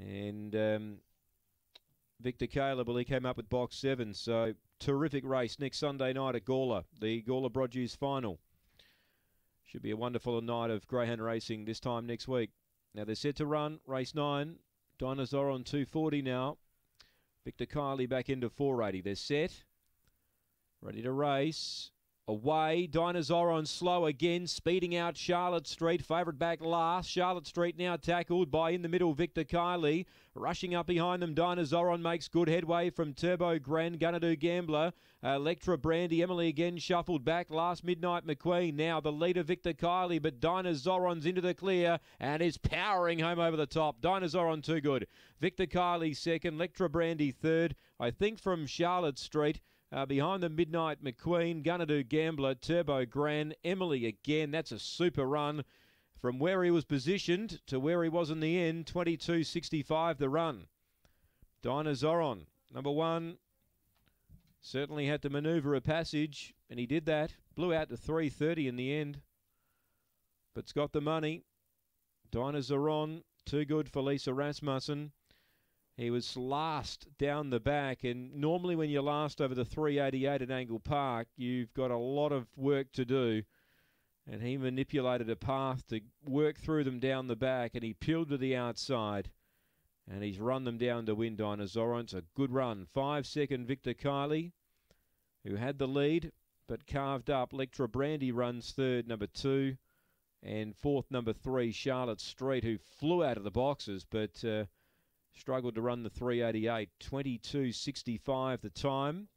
And um, Victor Caleb, well, he came up with box seven. So terrific race next Sunday night at Gawler, the Gawler Produce Final. Should be a wonderful night of greyhound racing this time next week. Now they're set to run race nine. Dinosaur on 240 now. Victor Kiley back into 480. They're set. Ready to race. Away, Dinosaur on slow again, speeding out Charlotte Street. Favourite back last. Charlotte Street now tackled by in the middle Victor Kiley. Rushing up behind them, Dinosaur makes good headway from Turbo Grand, Gonna Gambler. Electra Brandy, Emily again shuffled back. Last Midnight McQueen. Now the leader Victor Kiley, but Dinosauron's into the clear and is powering home over the top. Dinosauron too good. Victor Kiley second, Electra Brandy third. I think from Charlotte Street. Uh, behind the Midnight McQueen, Gonna Do Gambler, Turbo Grand, Emily again. That's a super run from where he was positioned to where he was in the end. 22.65 the run. Dinozauron, number one, certainly had to manoeuvre a passage, and he did that. Blew out to 3.30 in the end, but's got the money. Dinozauron, too good for Lisa Rasmussen. He was last down the back, and normally when you're last over the 388 at Angle Park, you've got a lot of work to do. And he manipulated a path to work through them down the back, and he peeled to the outside. And he's run them down to win Dinosaur. It's a good run. Five second Victor Kiley, who had the lead, but carved up. Electra Brandy runs third, number two. And fourth, number three, Charlotte Street, who flew out of the boxes, but. Uh, struggled to run the 388. 22.65 the time.